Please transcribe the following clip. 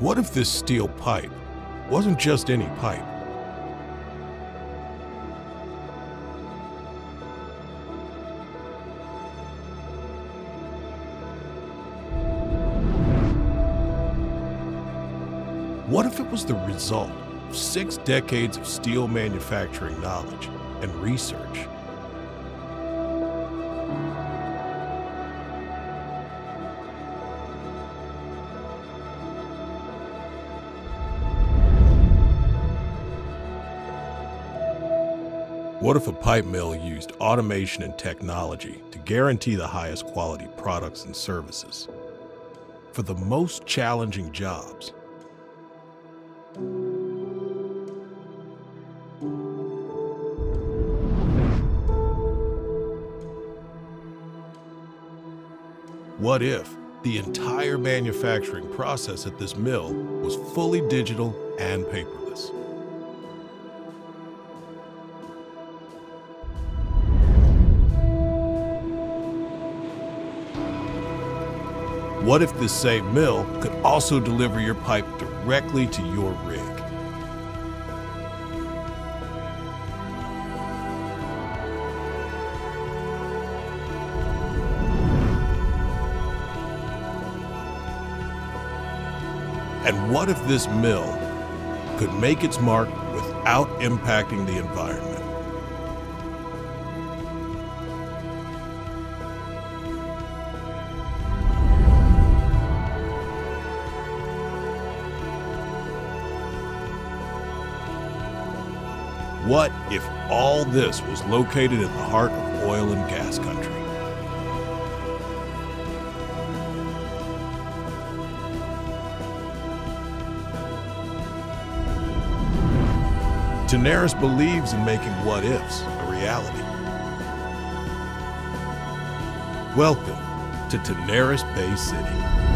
What if this steel pipe wasn't just any pipe? What if it was the result of six decades of steel manufacturing knowledge and research? What if a pipe mill used automation and technology to guarantee the highest quality products and services for the most challenging jobs? What if the entire manufacturing process at this mill was fully digital and paperless? What if this same mill could also deliver your pipe directly to your rig? And what if this mill could make its mark without impacting the environment? What if all this was located in the heart of oil and gas country? Tenaris believes in making what ifs a reality. Welcome to Tenaris Bay City.